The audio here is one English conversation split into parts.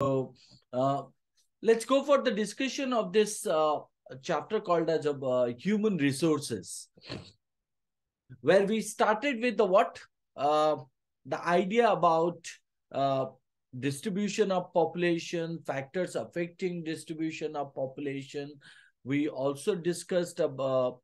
So uh, let's go for the discussion of this uh, chapter called as uh, human resources, where we started with the what uh, the idea about uh, distribution of population, factors affecting distribution of population. We also discussed about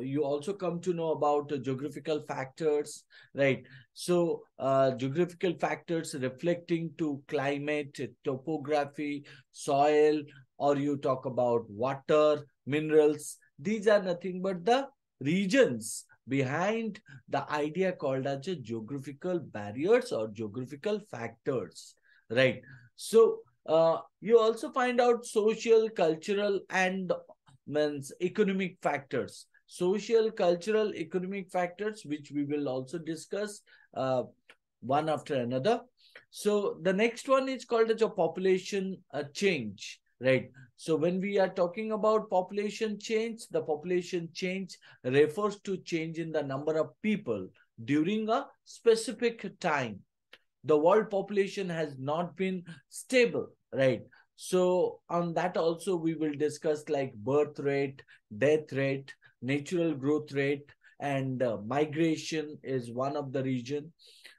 you also come to know about uh, geographical factors right? So uh, geographical factors reflecting to climate topography soil or you talk about water minerals. These are nothing but the regions behind the idea called as a geographical barriers or geographical factors right? So uh, you also find out social cultural and means economic factors social, cultural, economic factors, which we will also discuss uh, one after another. So the next one is called as a population uh, change, right? So when we are talking about population change, the population change refers to change in the number of people during a specific time. The world population has not been stable, right? So on that also we will discuss like birth rate, death rate, natural growth rate and uh, migration is one of the region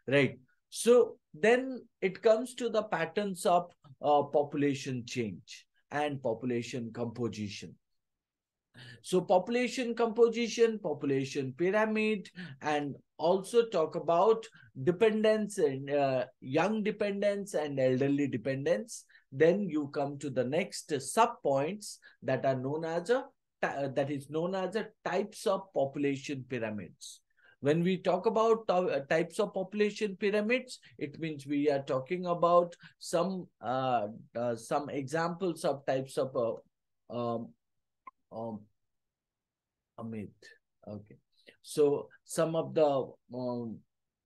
right? So then it comes to the patterns of uh, population change and population composition. So population composition population pyramid and also talk about dependence and uh, young dependence and elderly dependence. Then you come to the next sub points that are known as a that is known as the types of population pyramids. When we talk about uh, types of population pyramids, it means we are talking about some uh, uh, some examples of types of uh, um, um. Okay, so some of the um,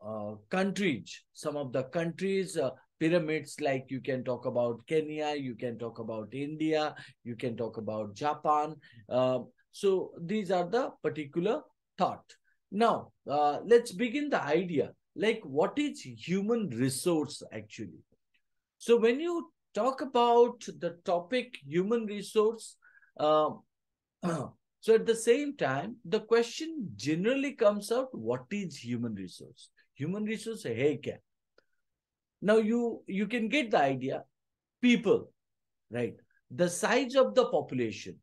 uh, countries, some of the countries uh, pyramids like you can talk about Kenya, you can talk about India, you can talk about Japan. Uh, so these are the particular thought. Now, uh, let's begin the idea. Like what is human resource actually? So when you talk about the topic human resource, uh, so at the same time, the question generally comes out, what is human resource? Human resource hai kya? Now you you can get the idea. People, right? The size of the population,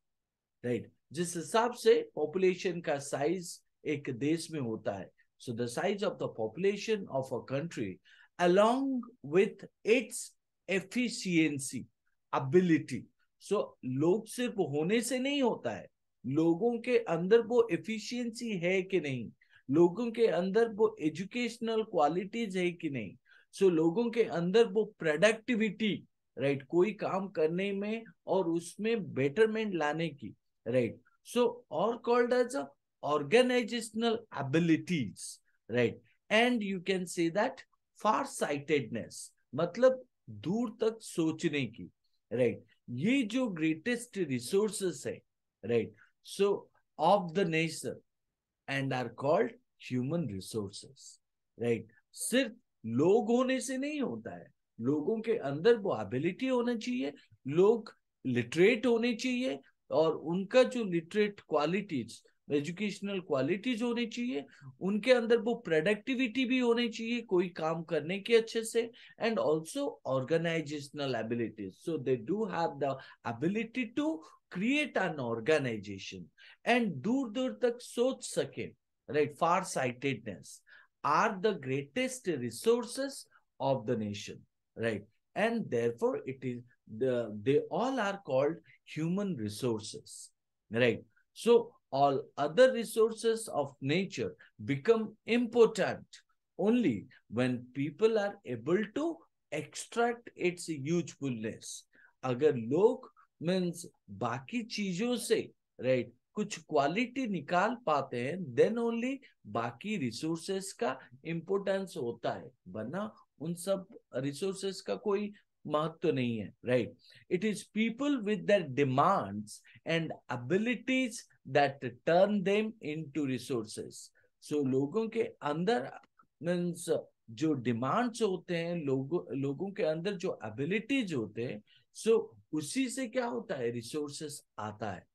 right? जिस हिसाब से population का size एक देश में होता है so the size of the population of a country along with its efficiency ability so लोग सिर्फ़ होने से नहीं होता है लोगों के अंदर वो एफिशिएंसी है कि नहीं लोगों के अंदर वो एजुकेशनल क्वालिटीज है कि नहीं सो so, लोगों के अंदर वो प्रोडक्टिविटी राइट right, कोई काम करने में और उसमें बेटरमेंट लाने की राइट सो और called as organizational abilities right and you can say that far sightedness मतलब दूर तक सोचने की राइट right? ये जो ग्रेटेस्ट रिसोर्सेस है right so of the nature and are called human resources right सिर्फ़ लोग होने से नहीं होता है। लोगों के अंदर वो एबिलिटी होना चाहिए, लोग लिटरेट होने चाहिए और उनका जो लिटरेट क्वालिटीज एजुकेशनल क्वालिटीज होनी चाहिए, उनके अंदर वो प्रोडक्टिविटी भी होनी चाहिए कोई काम करने के अच्छे से and also organizational abilities so they do have the ability to create an organization and दूर दूर तक सोच सके right far sightedness are the greatest resources of the nation, right? And therefore, it is the they all are called human resources, right? So all other resources of nature become important only when people are able to extract its usefulness. अगर लोग means बाकी चीजों से right कुछ quality निकाल पाते हैं then only बाकी रिसोर्सेस का इम्पोर्टेंस होता है वरना उन सब रिसोर्सेस का कोई महत्व तो नहीं है right it is people with their demands and abilities that turn them into resources so लोगों के अंदर मीन्स जो डिमांड्स होते हैं लोगों लोगों के अंदर जो एबिलिटीज होते हैं सो so, उसी से क्या होता है रिसोर्सेस आता है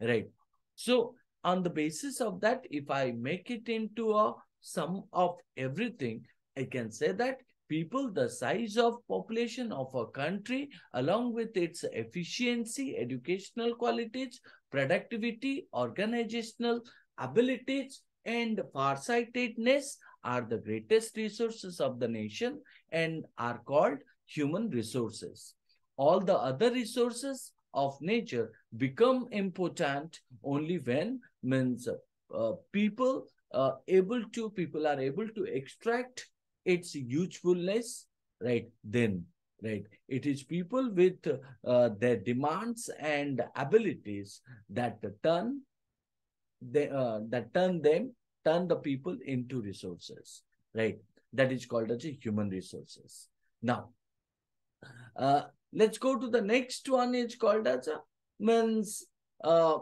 right So on the basis of that, if I make it into a sum of everything, I can say that people, the size of population of a country, along with its efficiency, educational qualities, productivity, organizational abilities, and farsightedness are the greatest resources of the nation and are called human resources. All the other resources of nature become important only when means uh, people uh, able to people are able to extract its usefulness right then right. It is people with uh, their demands and abilities that turn they uh, that turn them turn the people into resources right. That is called as a human resources. Now uh, let's go to the next one it's called as a means uh,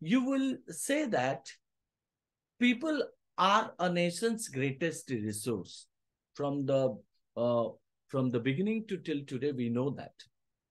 you will say that people are a nation's greatest resource. From the uh, from the beginning to till today we know that.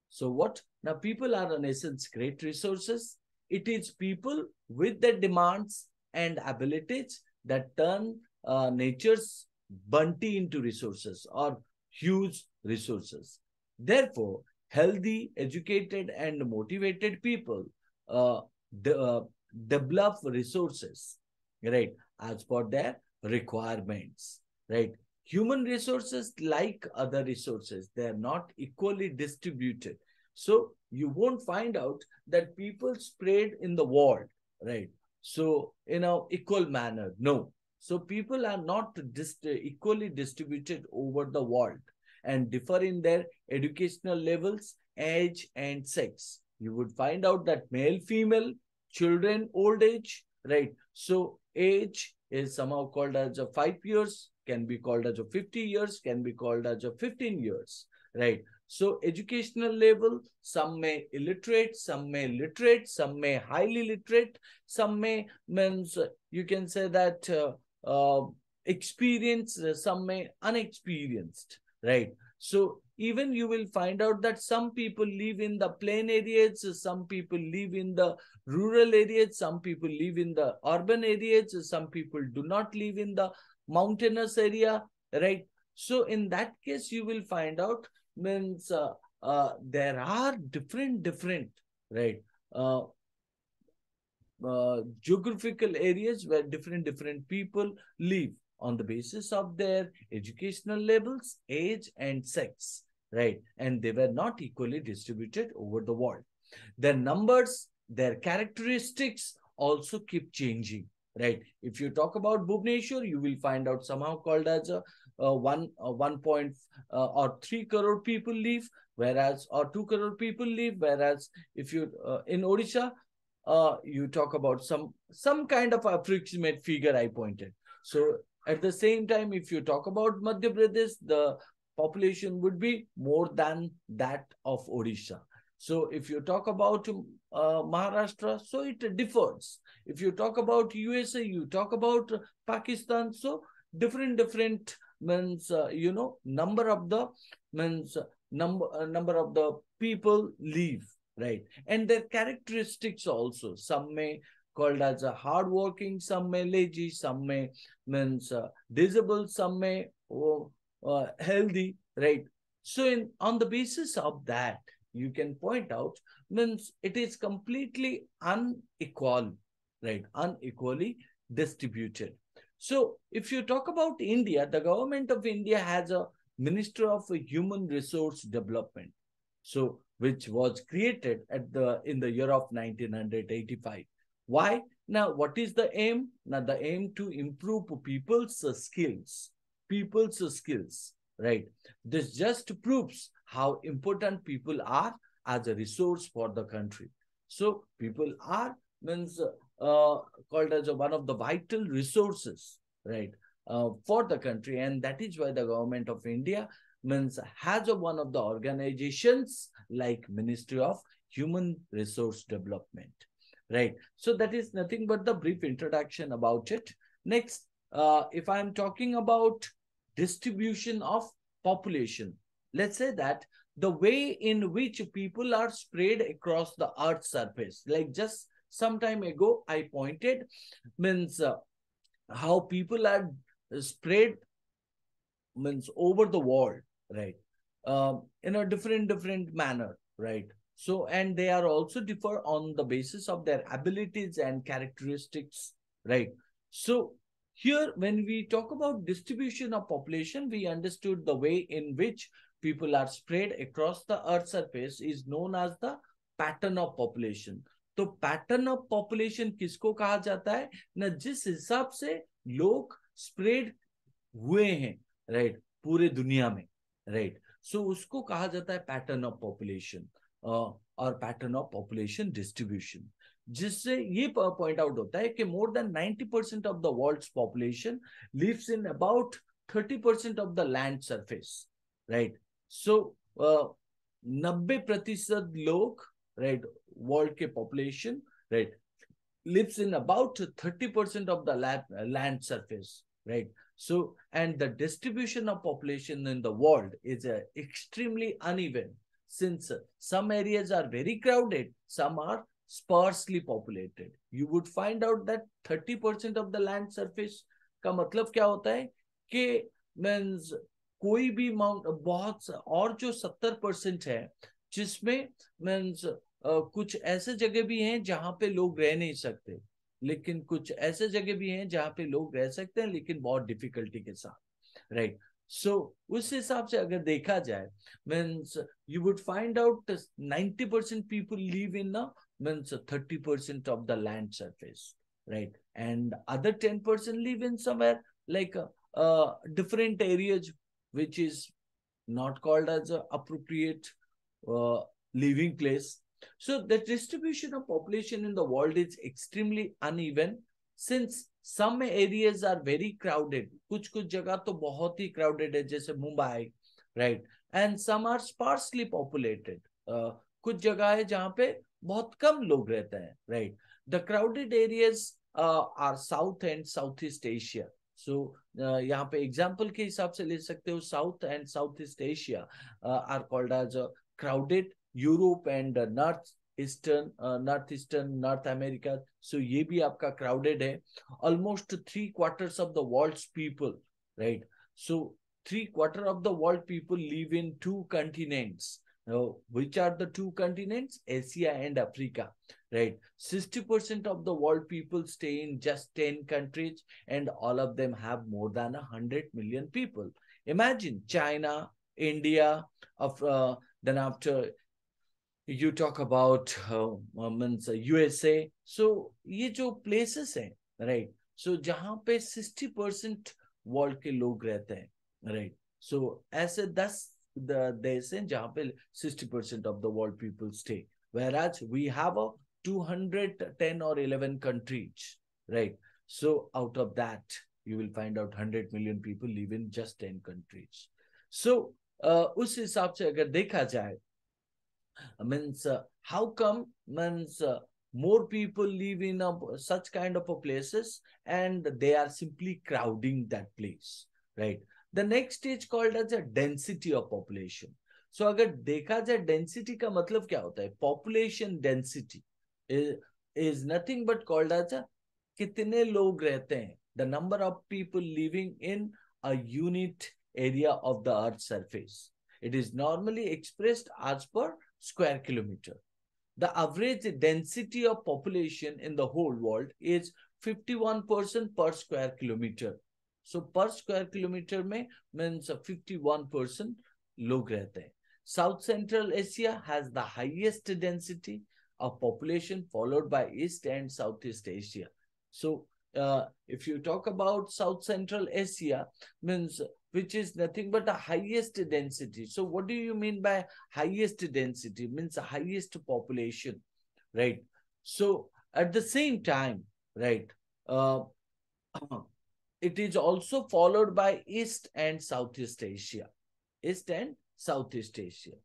So what? Now, people are a nation's great resources. It is people with their demands and abilities that turn uh, nature's bunty into resources or huge resources. Therefore, healthy, educated, and motivated people uh, de uh, develop resources, right, as per their requirements, right. Human resources, like other resources, they are not equally distributed. So you won't find out that people spread in the world, right? So in a equal manner, no. So people are not dist equally distributed over the world and differ in their educational levels, age, and sex. You would find out that male, female, children, old age, right? So age is somehow called as a five years, can be called as a 50 years, can be called as a 15 years, right? So educational level, some may illiterate, some may literate, some may highly literate, some may means you can say that uh, uh, experienced, uh, some may unexperienced, right? So even you will find out that some people live in the plain areas, some people live in the rural areas, some people live in the urban areas, some people do not live in the mountainous area, right? So in that case, you will find out means uh, uh, there are different different right uh, uh, geographical areas where different different people live on the basis of their educational levels age and sex right and they were not equally distributed over the world their numbers their characteristics also keep changing right if you talk about bhubaneswar you will find out somehow called as a uh, one uh, one point uh, or three crore people live, whereas or two crore people live. Whereas if you uh, in Odisha, uh, you talk about some some kind of approximate figure I pointed. So at the same time, if you talk about Madhya Pradesh, the population would be more than that of Odisha. So if you talk about uh, Maharashtra, so it differs. If you talk about USA, you talk about Pakistan, so different different means uh, you know number of the means uh, number uh, number of the people leave right? And their characteristics also. Some may called as a hardworking some may lazy some may means uh, disabled some may oh, uh, healthy right? So in on the basis of that you can point out means it is completely unequal right? Unequally distributed. So if you talk about India, the government of India has a Ministry of Human Resource Development, so which was created at the in the year of 1985. Why? Now, what is the aim? Now, the aim to improve people's skills, people's skills, right? This just proves how important people are as a resource for the country. So people are means uh, called as one of the vital resources, right, uh, for the country. And that is why the government of India means has a, one of the organizations like Ministry of Human Resource Development, right? So that is nothing but the brief introduction about it. Next, uh, if I'm talking about distribution of population, let's say that the way in which people are spread across the earth's surface, like just some time ago, I pointed, means uh, how people are spread means over the world, right? Um, in a different, different manner, right? So, and they are also differ on the basis of their abilities and characteristics, right? So, here, when we talk about distribution of population, we understood the way in which people are spread across the earth surface is known as the pattern of population. तो pattern of population किसको कहा जाता है ना जिस हिसाब से लोग स्प्रेड हुए हैं राइट पूरे दुनिया में राइट सो उसको कहा जाता है पैटर्न ऑफ़ पॉपुलेशन और पैटर्न ऑफ़ पॉपुलेशन डिस्ट्रीब्यूशन जिससे ये पॉइंट आउट होता है कि more than 90 percent of the world population lives in about 30 percent of the land surface right so नब्बे प्रतिशत लोग राइट वर्ल्ड के population right lives in about 30% of the land, land surface right. So and the distribution of population in the world is uh, extremely uneven since some areas are very crowded some are sparsely populated you would find out that 30% of the land surface का मतलब क्या होता है कि means कोई भी mount बहुत और जो 70 परसेंट है जिसमें मीन्स कुछ ऐसे जगह भी हैं जहाँ पे लोग रह नहीं सकते लेकिन कुछ ऐसे जगह भी हैं जहाँ पे लोग रह सकते हैं लेकिन बहुत डिफिकल्टी के साथ राइट right. सो so, उस हिसाब से अगर देखा जाए means you would find out ninety percent people live in means thirty percent of the land surface right and other ten percent live in somewhere like different areas which is not called as appropriate living place So the distribution of population in the world is extremely uneven since some areas are very crowded. कुछ कुछ जगह तो बहुत ही crowded है जैसे Mumbai, right? And some are sparsely populated. Uh, कुछ जगह है जहाँ पे बहुत कम लोग रहते हैं right the crowded areas are south and south east Asia so यहाँ पे एग्ज़ाम्पल के हिसाब से ले सकते हो south and south east Asia are called as crowded Europe and north eastern north eastern north America so ये भी आपका क्राउडेड है almost three quarters of the world people right so three quarter of the world people live in to continents Now, which are the two continents? Asia and Africa, right? 60% of the world people stay in just 10 countries and all of them have more than 100 million people. Imagine China, India, of, uh, then after talk about uh, means USA. So ये जो places हैं, right? So जहाँ पे 60% world के लोग रहते हैं, right? So ऐसे 10 the देश हैं जहाँ पे 60% of the world people stay. Whereas we have a 210 or 11 countries, right? So out of that, you will find out 100 million people live in just 10 countries. So uh, उस हिसाब से अगर देखा जाए means uh, how come means uh, more people live in a, such kind of a places and they are simply crowding that place right the next stage called as a density of population so अगर देखा जाए density का मतलब क्या होता है population density is, is nothing but called as a कितने लोग रहते हैं the number of people living in a unit area of the earth surface it is normally expressed as per square kilometer the average density of population in the whole world is 51% per square kilometer so per square kilometer में means 51% लोग रहते हैं South Central Asia has the highest density of population followed by East and Southeast Asia. So uh, if you talk about South Central Asia means which is nothing but the highest density. So what do you mean by highest density? Means highest population, right? So at the same time, right, uh, it is also followed by East and Southeast Asia. East and Southeast Asia.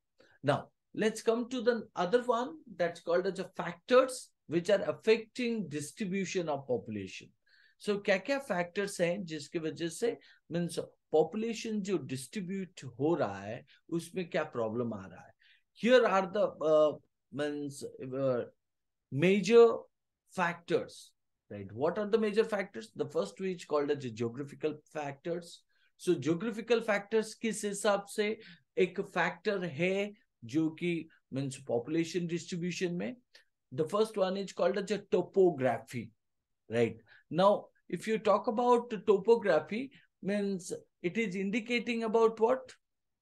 Now, let's come to the other one that's called as the factors which are affecting distribution of population so क्या क्या factors हैं जिसकी वजह से means population जो distribute हो रहा है उसमें क्या प्रॉब्लम आ रहा है here are the means major factors right what are the major factors the first which called geographical factors so geographical factors किस हिसाब से एक फैक्टर है जो कि मीन्स पॉपुलेशन डिस्ट्रीब्यूशन में the first one is called as a topography right? Now if you talk about topography means it is indicating about what?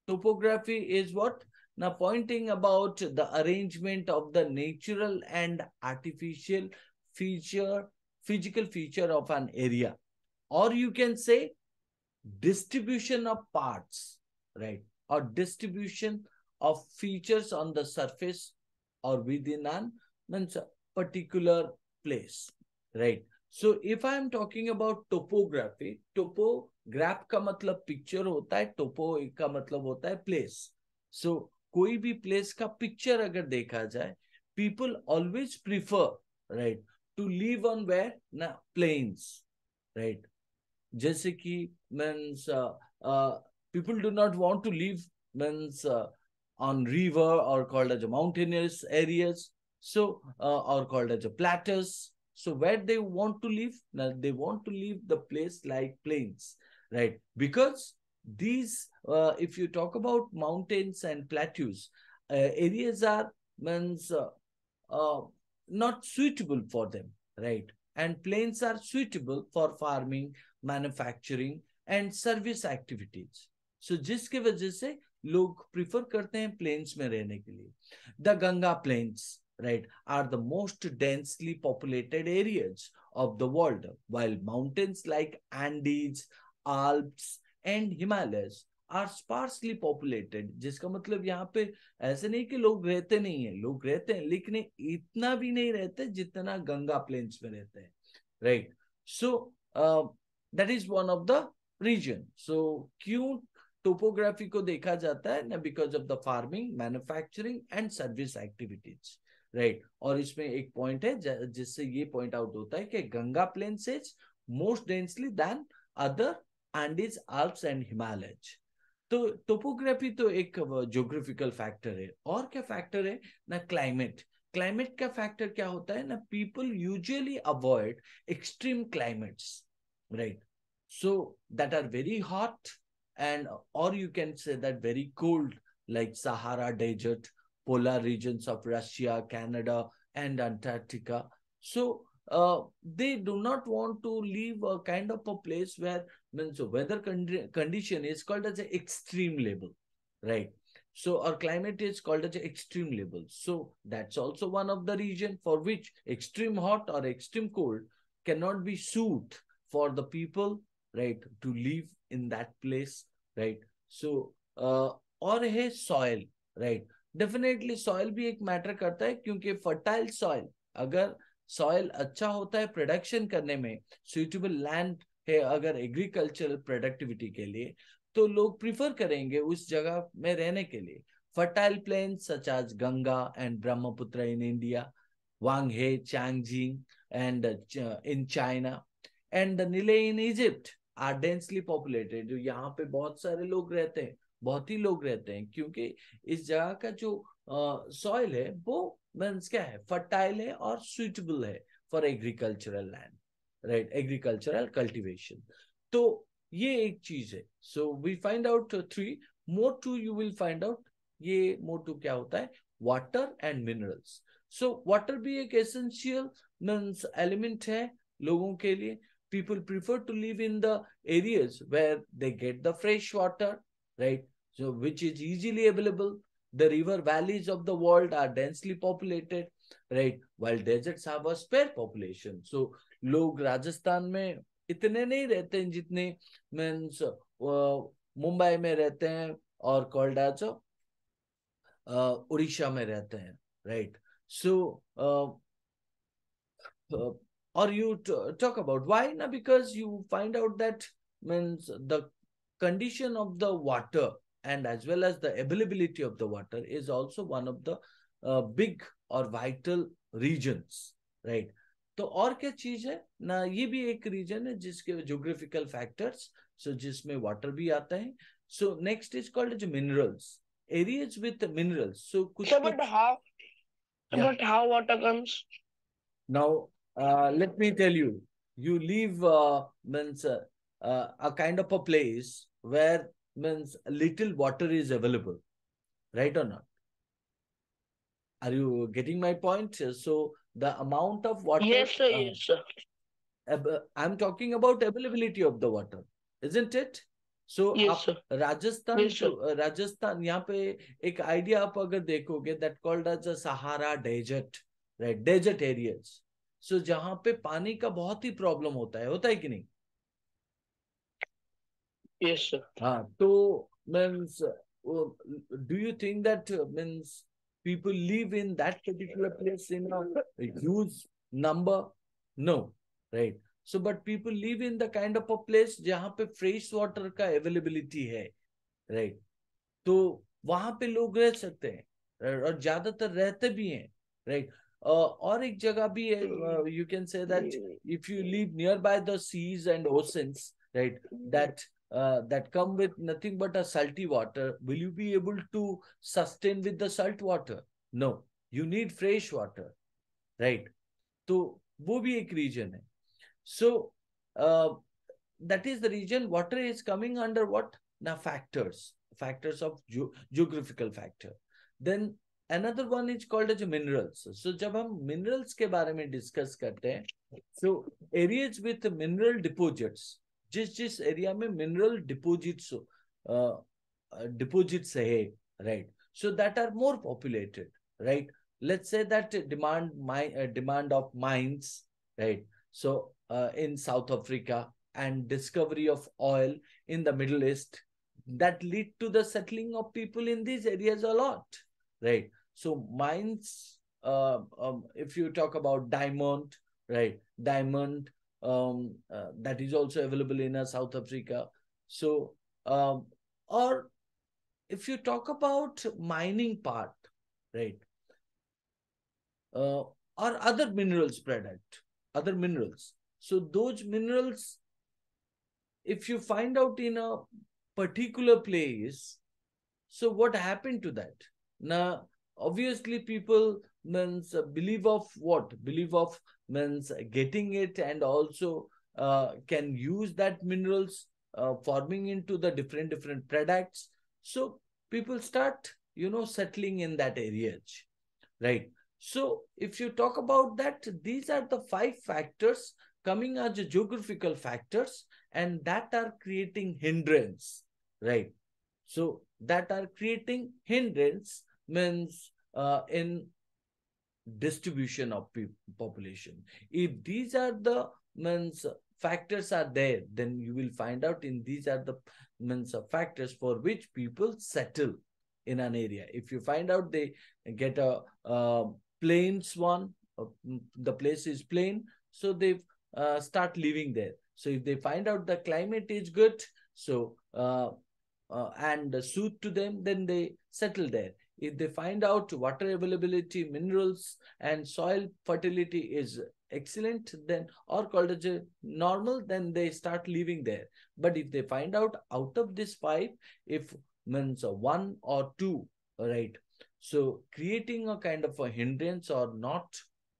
Topography is what? Now pointing about the arrangement of the natural and artificial feature physical feature of an area. Or you can say distribution of parts right? Or distribution of features on the surface or within an means a particular place right so if i am talking about topography topograph का मतलब picture होता है टोपो का मतलब होता है place so so, कोई भी प्लेस का पिक्चर अगर देखा जाए people always prefer right to live on where ना प्लेन्स राइट जैसे कि means people do not want to live means river or called as a mountainous areas so uh, or called as a plateaus so where they want to live now they want to leave the place like plains right because these uh, if you talk about mountains and plateaus uh, areas are means not suitable for them right and plains are suitable for farming manufacturing and service activities so जिसके वजह से लोग prefer करते हैं planes में रहने के लिए the Ganga plains right, are the most densely populated areas of the world, while mountains like andes, alps, and himalayas are sparsely populated, जिसका मतलब यहाँ पे ऐसे नहीं कि लोग रहते नहीं है, लोग रहते हैं, लेकिन इतना भी नहीं रहते जितना गंगा प्लेन्स में रहते हैं right so that is one of the reason so क्यों टोपोग्राफी को देखा जाता है? ना because of the farming manufacturing and service activities right और इसमें एक पॉइंट है जिससे ये पॉइंट आउट होता है कि Ganga plain is most densely then other Andes Alps and Himalayas तो टोपोग्राफी तो एक जोग्राफिकल फैक्टर है। और क्या फैक्टर है? ना क्लाइमेट क्लाइमेट का फैक्टर क्या होता है? ना people usually avoid extreme climates right so that are very hot and और you can say that very cold like Sahara desert polar regions of Russia, Canada, and Antarctica. So uh, they do not want to leave a kind of a place where means weather con- condition is called as an extreme label, right? So our climate is called as extreme level. So that's also one of the reason for which extreme hot or extreme cold cannot be suit for the people, right, to live in that place, right? So uh, or a soil, right? Definitely soil भी एक matter करता है, क्योंकि fertile soil अगर soil अच्छा होता है production करने में सुइटेबल लैंड है अगर एग्रीकल्चरल प्रोडक्टिविटी के लिए तो लोग प्रिफर करेंगे उस जगह में रहने के लिए। Fertile plain such as Ganga and Brahmaputra in India Huang He Changjiang and in China and Nile in Egypt are densely populated जो यहाँ पे बहुत सारे लोग रहते हैं। बहुत ही लोग रहते हैं क्योंकि इस जगह का जो सॉइल है वो मीन्स क्या है? फर्टाइल है और सुइटेबल है for agricultural land right agricultural cultivation तो ये एक चीज़ है। So we find out three more to you will find out ये मोर टू क्या होता है? Water and minerals so water भी एक एसेंशियल मीन्स एलिमेंट है लोगों के लिए। People prefer to live in the areas where they get the fresh water, right? So, which is easily available. The river valleys of the world are densely populated, right? While deserts have a spare population. So, लोग राजस्थान में इतने नहीं रहते हैं जितने means Mumbai में रहते हैं और कोल्डाचो उड़ीसा में रहते हैं right so or you talk about why now because you find out that means the condition of the water and as well as the availability of the water is also one of the uh, big or vital regions right तो और क्या चीज है ना ये भी एक reason है जिसके जोग्राफिकल फैक्टर्स सो जिसमें वाटर भी आता है सो नेक्स्ट इज कॉल्ड जो minerals areas with minerals so कुछ So, but कुछ how? Yeah. But how water comes? now uh, let me tell you you leave uh, means uh, uh, a kind of a place where means little water is available right or not are you getting my point so the amount of water Yes, sir. uh, Yes, sir. i'm talking about availability of the water isn't it so Yes, आप. Rajasthan Yes, Rajasthan यहाँ पे एक idea आप अगर देखोगे that called as a Sahara desert right desert areas so जहाँ पे पानी का बहुत ही प्रॉब्लम होता है होता है कि नहीं Yes, sir. हाँ तो means do you think that means people live in that particular place in a huge number no right so but people live in the kind of a place जहाँ पे fresh water का availability है right तो वहाँ पे लोग रह सकते हैं और ज़्यादातर रहते भी हैं राइट और एक जगह भी है you can say that if you live nearby the seas and oceans, right, that uh, that come with nothing but a salty water, will you be able to sustain with the salt water? No, you need fresh water, right? तो वो भी एक reason है सो that is the region water is coming under what now factors factors of ge- geographical factor then another one is called as minerals so जब हम minerals के बारे में discuss करते हैं so areas with mineral deposits जिस जिस area में मिनरल डिपोजिट्स डिपोजिट्स है right so that are more populated right let's say that demand my uh, demand of mines right so uh, in south africa and discovery of oil in the middle east that lead to the settling of people in these areas a lot right so mines uh, um, if you talk about diamond right diamond um, uh, that is also available in uh, south africa. So um, or if you talk about mining part right uh, or other minerals product other minerals. So those minerals if you find out in a particular place so what happened to that? Now obviously people means believe of what? Believe of means getting it and also uh, can use that minerals uh, forming into the different different products. So people start you know settling in that area right? So if you talk about that these are the five factors coming as geographical factors and that are creating hindrance right? So that are creating hindrance means uh, in distribution of population. If these are the means factors are there then you will find out in these are the means factors for which people settle in an area. If you find out they get a uh, plains one the place is plain so they uh, start living there. So if they find out the climate is good so uh, uh, and suit to them then they settle there if they find out water availability minerals and soil fertility is excellent then or called as a normal then they start living there. But if they find out out of this five if means one or two right? So creating a kind of a hindrance or not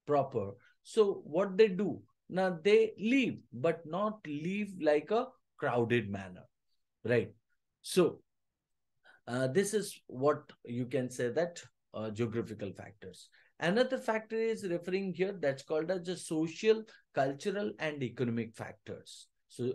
proper. So what they do? Now they leave but not leave like a crowded manner right? So uh, this is what you can say that uh, geographical factors. Another factor is referring here that's called as the social cultural and economic factors. So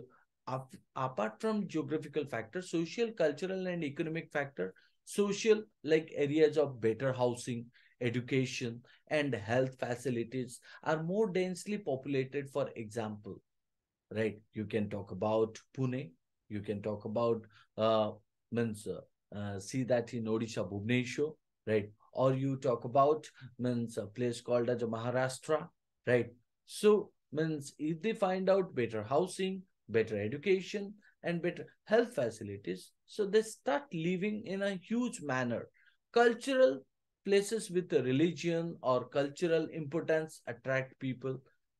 ap- apart from geographical factors social cultural and economic factor social like areas of better housing education and health facilities are more densely populated for example right? You can talk about pune you can talk about uh means uh, uh, see that in odisha bhubaneswar right? Or you talk about means a place called as maharashtra right? So means if they find out better housing better education and better health facilities so they start living in a huge manner. Cultural places with religion or cultural importance attract people.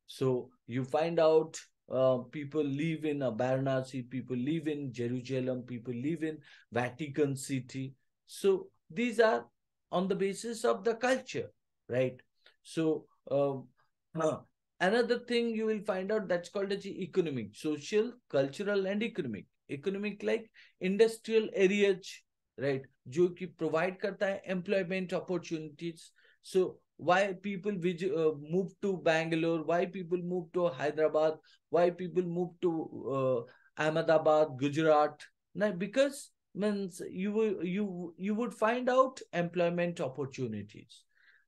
So you find out uh, people live in a Varanasi, people live in Jerusalem, people live in Vatican City. So these are on the basis of the culture, right? So uh, uh, another thing you will find out that's called as economic, social, cultural, and economic. Economic like industrial areas, right? जो कि provide करता है employment opportunities. So why people uh, move to Bangalore, why people move to Hyderabad, why people move to uh, Ahmedabad, Gujarat. Now, because means you you you would find out employment opportunities.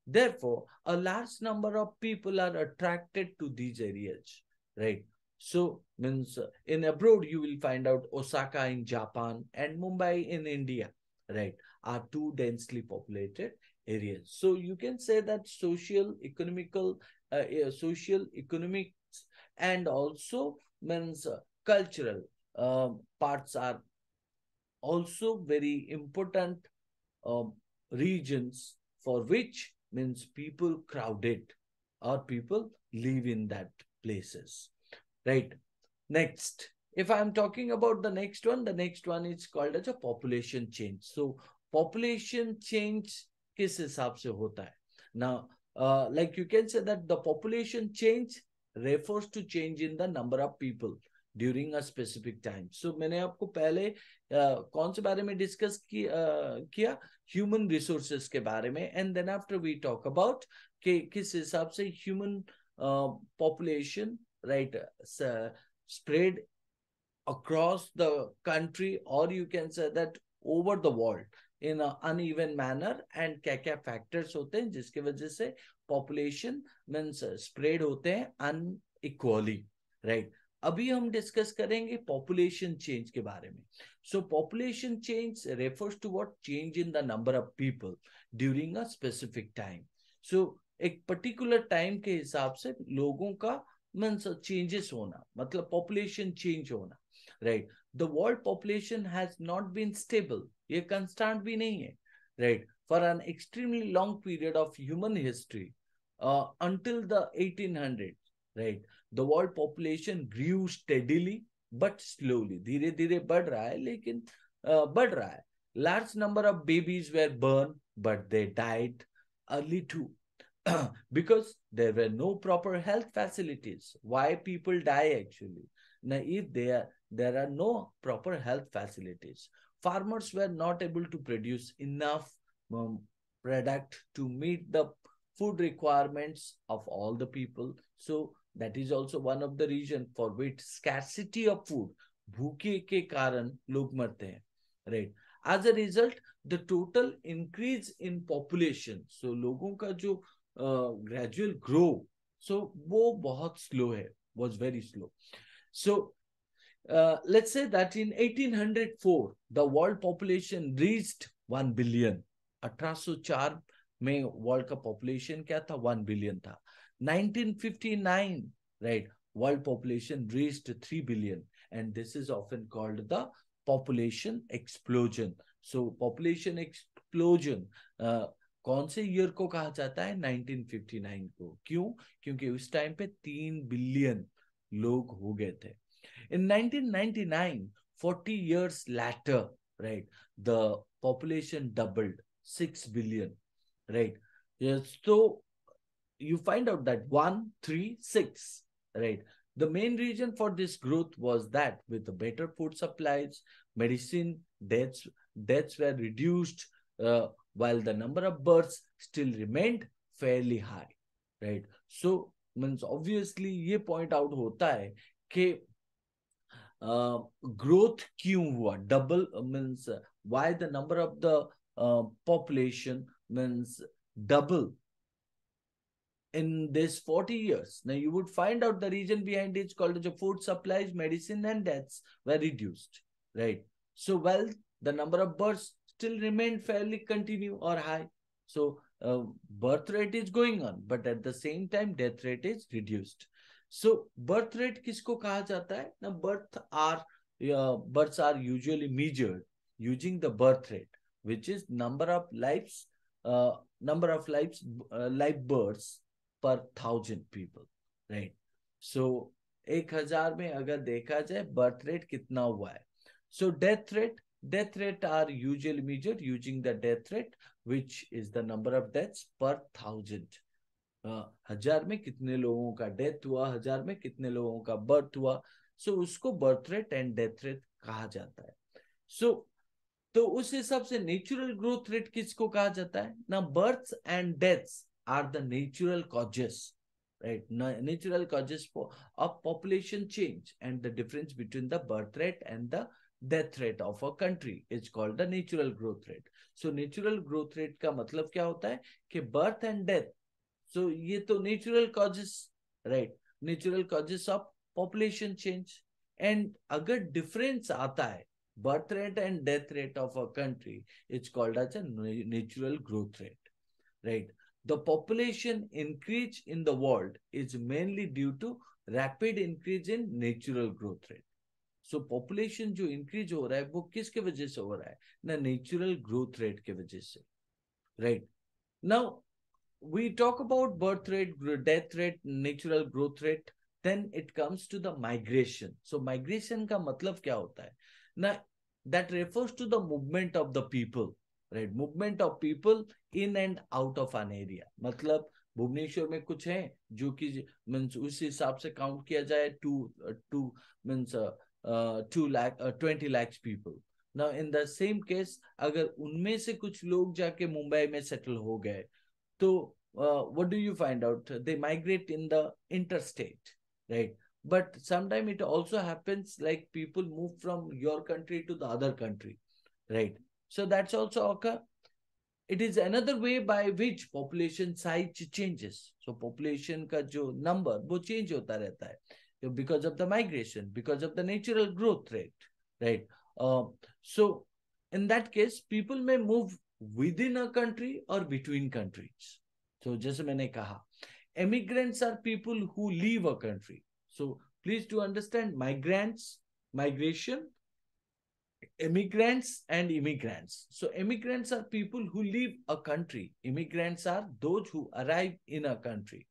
Therefore, a large number of people are attracted to these areas, right? So means in abroad you will find out Osaka in Japan and Mumbai in India, right? Are too densely populated areas. So you can say that social, economical, uh, social, economics, and also means uh, cultural uh, parts are also very important um, regions for which means people crowded or people live in that places. Right? Next if i'm talking about the next one the next one is called as a population change. So population change किस हिसाब से होता है? ना like you can say that the population change refers to change in the number of people during a specific time so मैंने आपको पहले uh, कौन से बारे में डिस्कस की, uh, किया? ह्यूमन रिसोर्सेस के बारे में. And then after we talk about कि किस हिसाब से human population right spread across the country और you can say that over the world in uneven manner and क्या क्या फैक्टर्स होते हैं जिसके वजह से पॉपुलेशन मीन्स स्प्रेड होते हैं अनइक्वली राइट अभी हम डिस्कस करेंगे पॉपुलेशन चेंज के बारे में। So population change refers to what change in the number of people during a specific time so एक पर्टिकुलर टाइम के हिसाब से लोगों का मीन्स चेंजेस होना मतलब पॉपुलेशन चेंज होना right the world population has not been stable ये कंस्टांट भी नहीं है right for an extremely long period of human history until the eighteen hundred right the world population grew steadily but slowly धीरे धीरे बढ़ रहा है लेकिन uh, बढ़ रहा है। Large number of babies were born but they died early too because there were no proper health facilities why people die actually ना if there there are no proper health facilities farmers were not able to produce enough um, product to meet the food requirements of all the people. So that is also one of the reason for which scarcity of food, bhuke ke karan log marte hain, right? As a result, the total increase in population, so logon ka jo uh, gradual grow, so wo bahut slow hai, was very slow. So uh, let's say that in 1804 the world population reached 1 billion 1804 में world का population क्या था 1 billion था 1959 right world population reached 3 billion and this is often called the population explosion so population explosion uh, कौन से year को कहा जाता है 1959 को क्यों क्योंकि उस टाइम पे तीन बिलियन लोग हो गए थे In 1999, 40 years later, right, the population doubled, 6 billion, right? Yes, so you find out that one, three, six, right? The main reason for this growth was that with the better food supplies, medicine deaths, deaths were reduced, uh, while the number of births still remained fairly high, right? So means obviously ये point out होता है कि growth क्यों हुआ double means why the number of the uh, population means double in this 40 years. Now you would find out the reason behind it is called the food supplies, medicine and deaths were reduced, right? So well, the number of births still remained fairly continue or high. So uh, birth rate is going on, but at the same time, death rate is reduced. So birth rate किसको कहा जाता है? ना birth are birth are usually measured using the birth rate which is number of lives number of of life uh, per thousand people right so एक हज़ार में अगर देखा जाए बर्थ रेट कितना हुआ है? So death rate death rate are usually measured using the death rate which is the number of deaths per thousand हज़ार में कितने लोगों का डेथ हुआ, हज़ार में कितने लोगों का बर्थ हुआ। सो, उसको birth rate and death rate कहा जाता है। सो तो उस हिसाब से नेचुरल ग्रोथ रेट किसको कहा जाता है? ना birth and deaths are the natural causes, right? Natural causes of population change and the difference between the birth rate and the death rate of a country is called the natural growth rate. So, natural growth rate का मतलब क्या होता है? कि birth and death so ये तो natural causes right natural causes of population change and अगर difference आता है birth rate and death rate of a country it's called as a natural growth rate right the population increase in the world is mainly due to rapid increase in natural growth rate so, population जो increase हो रहा है वो किसके वजह से हो रहा है ना नेचुरल ग्रोथ रेट के वजह से right now we talk about birth rate, death rate, natural growth rate, then it comes to the migration. So migration ka matlab kya hota hai? Now that refers to the movement of the people, right? Movement of people in and out of an area. मतलब भुवनेश्वर में कुछ है जो कि means उस हिसाब से count किया जाए two two means two lakh twenty lakhs people now in the same case अगर उनमें से कुछ लोग जाके मुंबई में सेटल हो गए तो what do you find out they migrate in the interstate right but sometimes it also happens like people move from your country to the other country right so that's also occur it is another way by which population size changes so population ka jo number wo change hota rehta hai because of the migration because of the natural growth rate right uh, so in that case people may move within a country or between countries. So jaise maine kaha immigrants are people who leave a country. So please to understand migrants migration immigrants and immigrants. So immigrants are people who leave a country. Immigrants are those who arrive in a country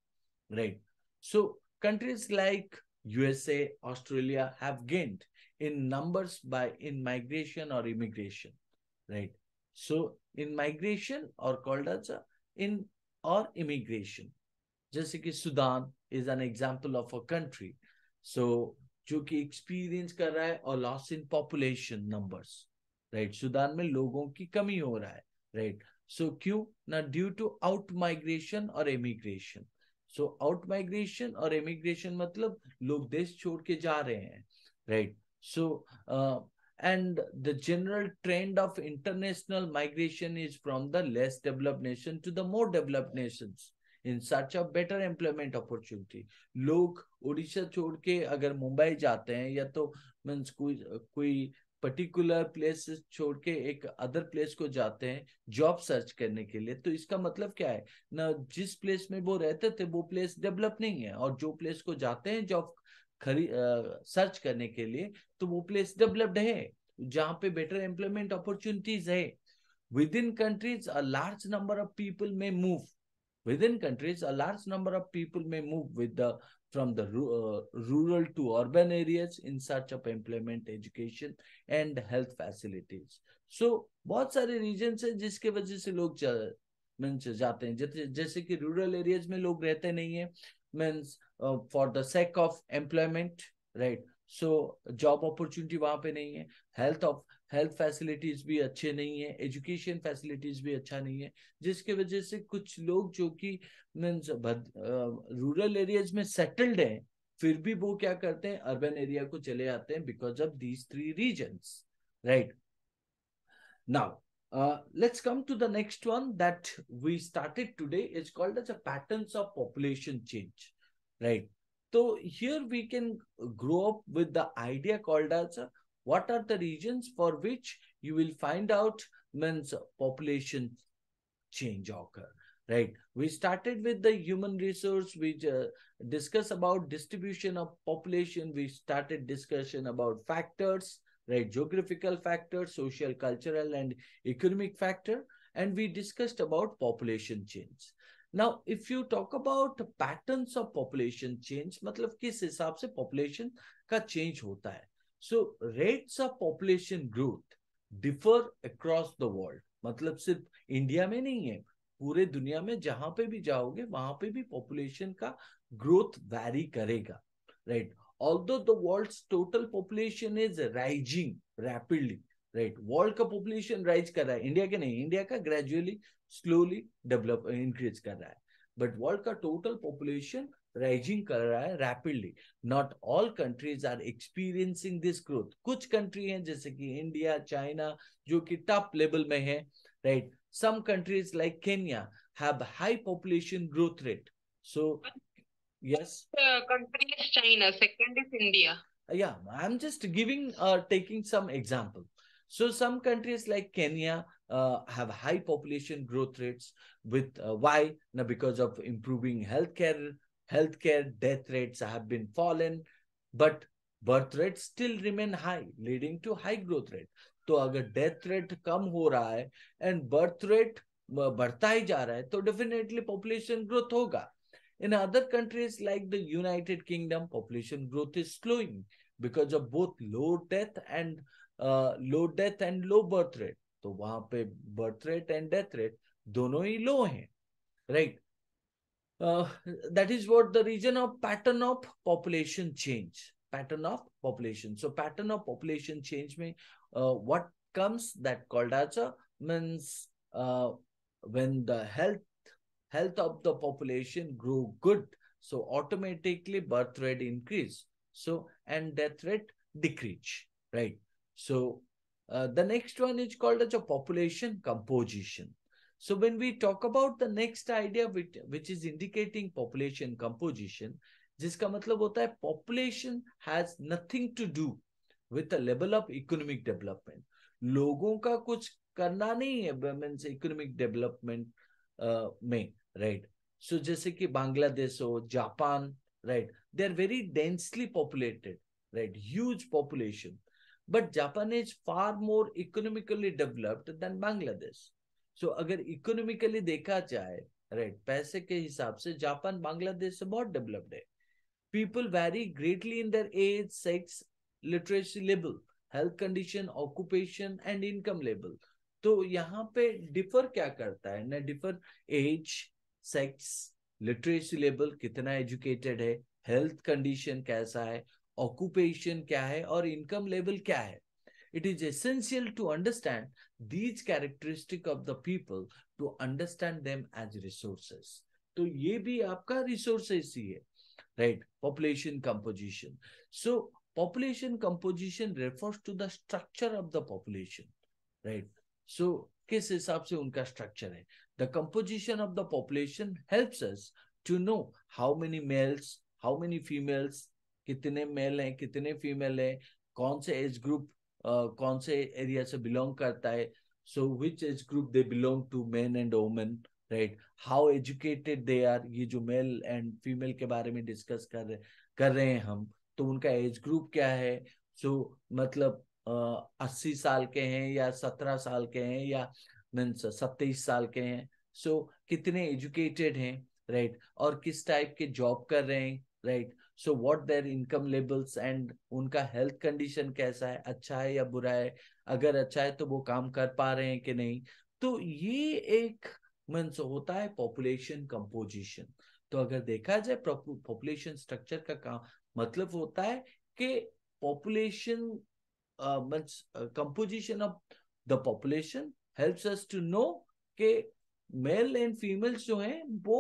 right? So countries like usa australia have gained in numbers by in migration or immigration right? So in migration or called as in, or immigration. जैसे कि Sudan is an example of a country. So, जो कि experience कर रहा है और loss in population numbers right Sudan में लोगों की कमी हो रहा है राइट सो क्यों? ना ड्यू टू आउट माइग्रेशन और इमिग्रेशन सो आउट माइग्रेशन और इमिग्रेशन मतलब लोग देश छोड़ के जा रहे हैं right so and the general trend of international migration is from the less developed nation to the more developed nations in search of better employment opportunity लोग उड़ीसा छोड़ के अगर मुंबई जाते हैं या तो मीन्स कोई कोई पर्टिकुलर प्लेस छोड़ के एक अदर प्लेस को जाते हैं जॉब सर्च करने के लिए तो इसका मतलब क्या है? ना, जिस प्लेस में वो रहते थे, वो प्लेस डेवलप नहीं है और जो प्लेस को जाते हैं जॉब खरी आ, सर्च करने के लिए तो वो प्लेस डेवलप्ड है जहाँ पे बेटर एम्प्लॉयमेंट अपॉर्चुनिटीज़ है। Within countries a large number of people में move within countries a large number of people में move with the from the rural to urban areas in search of employment education and health facilities so बहुत सारे reason है जिसके वजह से लोग जाते हैं। जैसे कि रूरल एरियाज़ में लोग रहते नहीं है। Means for the sake of employment right so job opportunity वहाँ पे नहीं है। हेल्थ ऑफ़ हेल्थ फैसिलिटीज़ भी अच्छे नहीं है। एजुकेशन फैसिलिटीज़ भी अच्छा नहीं है। जिसके वजह से कुछ लोग जो कि मीन्स रूरल एरियाज़ में सेटल्ड हैं, फिर भी वो क्या करते हैं? अर्बन एरिया को चले आते हैं because of these three reasons right now Uh, let's come to the next one that we started today. It's called as a patterns of population change, right? So here we can grow up with the idea called as a what are the regions for which you will find out means population change occur right we started with the human resource we uh, discuss about distribution of population we started discussion about factors right? Geographical factors social, cultural, and economic factor. And we discussed about population change. Now if you talk about patterns of population change मतलब किस हिसाब से population का change होता है so rates of population growth differ across the world मतलब सिर्फ़ India में नहीं है पूरे दुनिया में जहाँ पे भी जाओगे वहाँ पे भी पॉपुलेशन का ग्रोथ वैरी करेगा right although the world's total population is rising rapidly right world का पॉपुलेशन राइज कर रहा है इंडिया के नहीं इंडिया का ग्रेजुअली स्लोली डेवलप इंक्रीज कर रहा है बट वर्ल्ड का टोटल पॉपुलेशन राइजिंग कर रहा है rapidly not all countries are experiencing this growth कुछ कंट्री हैं जैसे कि इंडिया चाइना जो कि टॉप लेवल में है right some countries like Kenya have high population growth rate so yes uh, country is china second is india yeah i'm just giving uh, taking some example so some countries like kenya uh, have high population growth rates with uh, why now because of improving healthcare healthcare death rates have been fallen but birth rates still remain high leading to high growth rate तो अगर death rate कम हो रहा है and birth rate बढ़ता ही जा रहा है तो डेफिनेटली पॉपुलेशन ग्रोथ होगा In other countries like the United Kingdom, population growth is slowing because of both low death and uh, low death and low birth rate. तो वहां पे birth rate and death rate दोनों ही low हैं, right? Uh, that is what the region of pattern of population change. Pattern of population. So pattern of population change में uh, what comes that called as a means uh, when the health health of the population grew good so automatically birth rate increase so and death rate decrease right so uh, the next one is called as a population composition so when we talk about the next idea which, which is indicating population composition जिसका मतलब होता है population has nothing to do with the level of economic development लोगों का कुछ करना नहीं है मीन्स इकोनॉमिक डेवलपमेंट में राइट सो जैसे कि बांग्लादेश हो, Japan right they are very densely populated right huge population but Japan is far more economically developed than Bangladesh so अगर इकोनॉमिकली देखा जाए राइट पैसे के हिसाब से जापान बांग्लादेश से बहुत डेवलप्ड है। People very greatly in their age sex literacy level health condition occupation and income level तो यहाँ पे डिफर क्या करता है? ना differ age sex literacy level कितना एजुकेटेड है हेल्थ कंडीशन कैसा है ऑक्यूपेशन क्या है और इनकम लेवल क्या है? It is essential to understand these characteristic of the people to understand them as resources तो ये भी आपका रिसोर्सेस ही है right population composition so population composition refers to the structure of the population right so किस हिसाब से उनका स्ट्रक्चर है? The composition of the population helps us to know how many males how many females कितने male हैं कितने female हैं कौन से एज ग्रुप कौन से एरिया से बिलोंग करता है so which age group they belong to men and women right how educated they are ये जो मेल एंड फीमेल के बारे में डिस्कस कर रहे कर रहे हैं हम तो उनका एज ग्रुप क्या है? सो so, मतलब अस्सी साल के हैं या सत्रह साल के हैं या मीन्स सत्ताईस साल के हैं। सो so, कितने एजुकेटेड हैं राइट right? और किस टाइप के जॉब कर रहे हैं right so what their income levels and उनका हेल्थ कंडीशन कैसा है अच्छा है या बुरा है? अगर अच्छा है तो वो काम कर पा रहे हैं कि नहीं? तो ये एक मीन्स होता है पॉपुलेशन कंपोजिशन तो अगर देखा जाए पॉपुलेशन स्ट्रक्चर का काम मतलब होता है कि population uh, uh, composition of the population helps us to know कि मेल एंड फीमेल्स जो हैं वो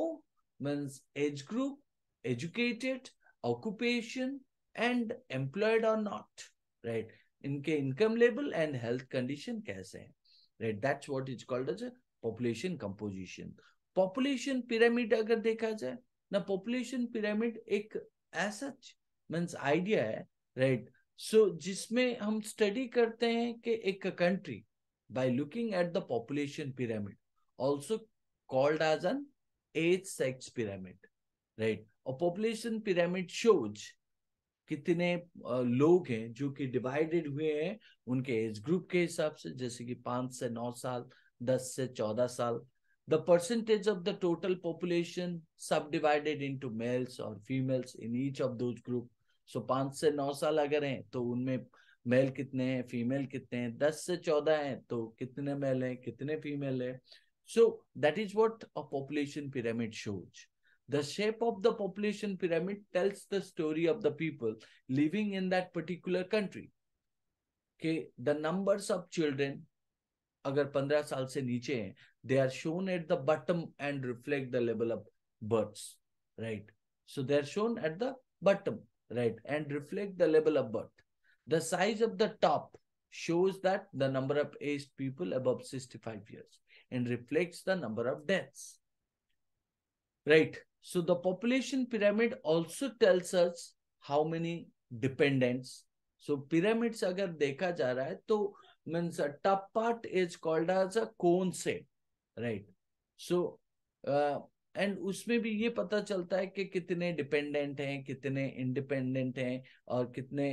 means age group educated occupation and employed और नॉट राइट इनके income level and health condition कैसे हैं? Right that's what is called as population composition population pyramid अगर देखा जाए ना पॉपुलेशन पिरामिड एक ऐसा मीन्स आइडिया है राइट right? सो so, जिसमें हम स्टडी करते हैं कि एक country by looking at the population pyramid also called as an age sex pyramid right और पॉपुलेशन पिरामिड शोज़ कितने लोग हैं जो कि डिवाइडेड हुए हैं उनके एज ग्रुप के हिसाब से जैसे कि पाँच से नौ साल दस से चौदह साल। The percentage of the total population subdivided into males और females in each of those group सो पाँच से नौ साल अगर हैं तो उनमें मेल कितने हैं फीमेल कितने हैं? दस से चौदह हैं तो कितने मेल हैं, कितने फीमेल हैं? So that is what a population pyramid shows the shape of the population pyramid tells the story of the people living in that particular country के द नंबर्स ऑफ़ चिल्ड्रेन अगर 15 साल से नीचे हैं they are shown at the bottom and reflect the level of births right so they are shown at the bottom right and reflect the level birth. The size of the top shows that the number of aged people above 65 years and reflects the number of deaths. Right so the population pyramid also tells us how many dependents. So pyramids ja raha hai to means a top part is called as a cone shape right? So uh, and उसमें भी ये पता चलता है कि कितने dependent हैं, कितने इंडिपेंडेंट हैं और कितने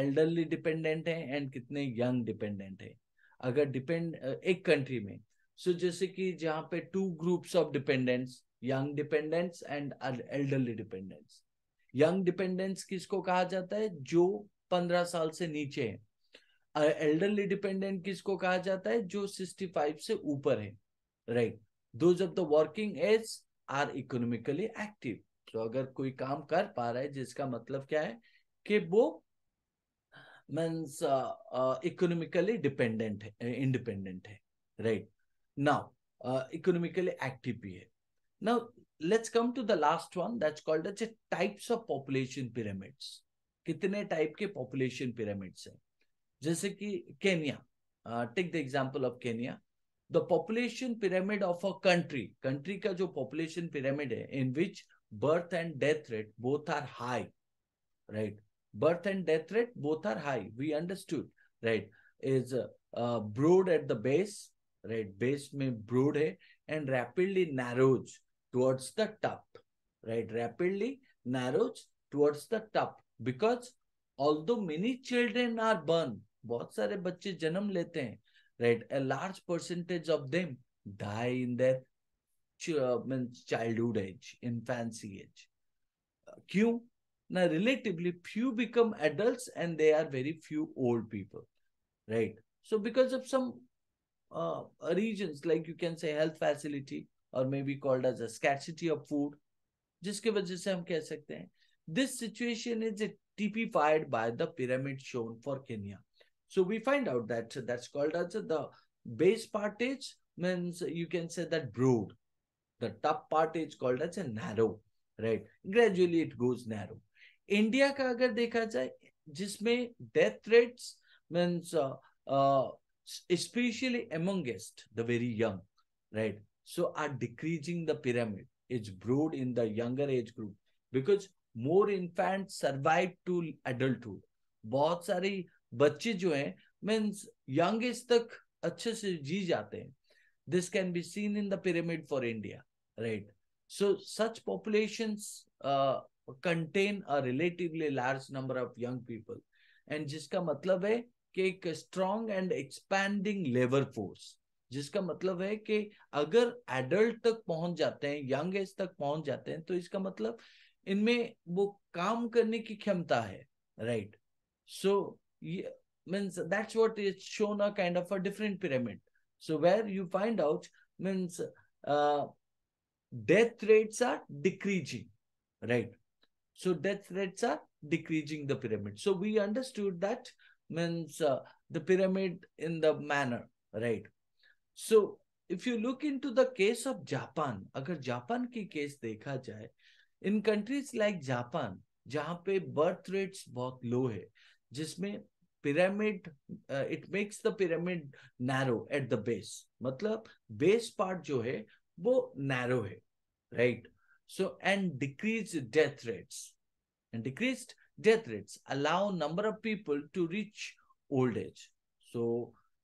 एल्डरली डिपेंडेंट हैं एंड कितने यंग डिपेंडेंट हैं। अगर डिपेंड एक कंट्री में। सो so जैसे कि जहाँ पे two groups of dependents young dependents and elderly dependents young dependents किसको कहा जाता है? जो पंद्रह साल से नीचे है। एल्डरली डिपेंडेंट किसको कहा जाता है? जो सिक्सटी फाइव से ऊपर है। Right right. Those of the working age are economically active. तो अगर कोई काम कर पा रहा है, जिसका मतलब क्या है कि वो मीन्स इकोनॉमिकली डिपेंडेंट है इंडिपेंडेंट है राइट नाउ इकोनॉमिकली एक्टिव भी है। Now let's come to the last one that's called as types of population pyramids कितने टाइप के पॉपुलेशन पिरामिड्स है? जैसे कि Kenya take the example of Kenya the population pyramid of a country country का जो population pyramid है in which birth and death rate both are high right birth and death rate both are high we understood right is uh, broad at the base right base में broad है and rapidly narrows towards the top right rapidly narrows towards the top because although many children are born बहुत सारे बच्चे जन्म लेते हैं right a large percentage of them die in their ch- means childhood age infancy age क्यों now relatively few become adults and they are very few old people right so because of some uh, regions like you can say health facility or maybe called as a scarcity of food जिसके वजह से हम कह सकते हैं this situation is typified by the pyramid shown for Kenya so we find out that that's called as the base partage means you can say that broad. The top part is called as a narrow, right? Gradually it goes narrow. India का अगर देखा जाए जिसमें death rates means uh, uh, especially amongst the very young, right? So are decreasing the pyramid. It's broad in the younger age group because more infants survive to adulthood. बहुत सारी बच्चे जो हैं मीन्स यंग एज तक अच्छे से जी जाते हैं। This can be seen in the pyramid for India right so such population contain a relatively large number of young people and जिसका मतलब है कि एक strong and expanding labour force जिसका मतलब है कि अगर एडल्ट तक पहुँच जाते हैं यंग एज तक पहुँच जाते हैं तो इसका मतलब इनमें वो काम करने की क्षमता है right? So yeah, means that's what is shown a kind of a different pyramid. So where you find out means uh, death rates are decreasing, right? So death rates are decreasing the pyramid. So we understood that means uh, the pyramid in the manner, right? So if you look into the case of Japan, अगर Japan की case देखा जाए in countries like Japan, जहाँ पे birth rates बहुत low है जिसमें pyramid it makes the pyramid narrow at the base मतलब बेस पार्ट जो है वो नैरो है right so and decrease death rates and decrease death rates allow number of people to reach old age so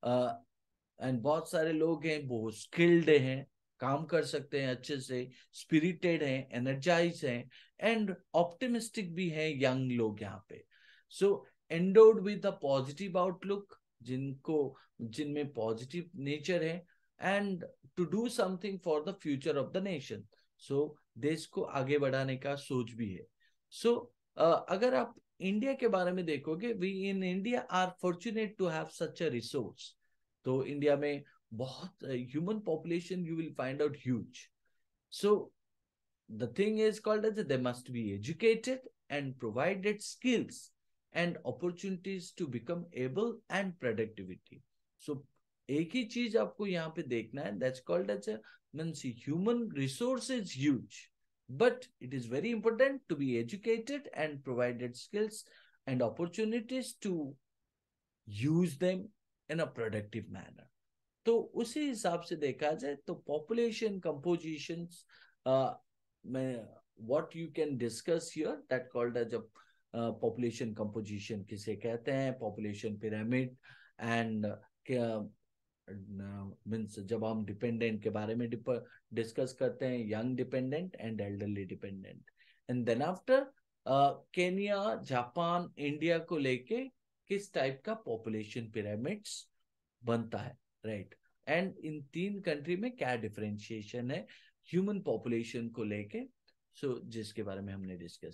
and बहुत सारे लोग हैं वो स्किल्ड हैं काम कर सकते हैं अच्छे से स्पिरिटेड हैं एनर्जाइज हैं एंड ऑप्टिमिस्टिक भी हैं यंग लोग यहाँ पे. So so, endowed with a positive outlook जिनको जिनमें पॉजिटिव नेचर है and to do something for the future of the nation. So देश को आगे बढ़ाने का सोच भी है। सो so, uh, अगर आप इंडिया के बारे में देखोगे we in India are fortunate to have such a resource तो इंडिया में बहुत human population you will find out huge so the thing is called as they must be educated and provided skills and opportunities to become able and productivity so एक ही चीज आपको यहाँ पे देखना है that's called as means human resource is huge but it is very important to be educated and provided skills and opportunities to use them in a productive manner तो उसी हिसाब से देखा जाए तो पॉपुलेशन कंपोजिशन में what you can discuss here that called as a population composition किसे कहते हैं? पॉपुलेशन पिरामिड एंड मीन्स जब हम डिपेंडेंट के बारे में डिस्कस करते हैं young dependent and elderly dependent and then after Kenya Japan India को लेके किस टाइप का पॉपुलेशन पिरामिड्स बनता है? Right right? एंड इन तीन कंट्री में क्या डिफरेंशिएशन है? ह्यूमन पॉपुलेशन को लेके सो so, जिसके बारे में हमने डिस्कस